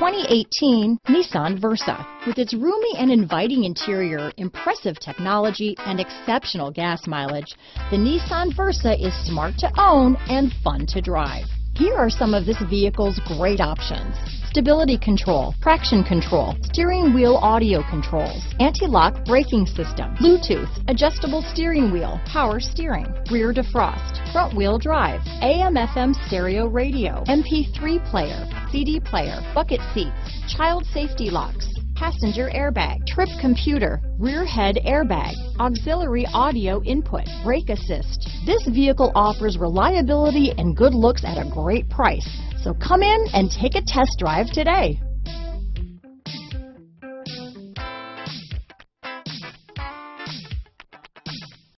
2018 Nissan Versa. With its roomy and inviting interior, impressive technology, and exceptional gas mileage, the Nissan Versa is smart to own and fun to drive. Here are some of this vehicle's great options. Stability control, traction control, steering wheel audio controls, anti-lock braking system, Bluetooth, adjustable steering wheel, power steering, rear defrost, front wheel drive, AM FM stereo radio, MP3 player, CD player, bucket seats, child safety locks, passenger airbag, trip computer, rear head airbag, auxiliary audio input, brake assist. This vehicle offers reliability and good looks at a great price. So come in and take a test drive today.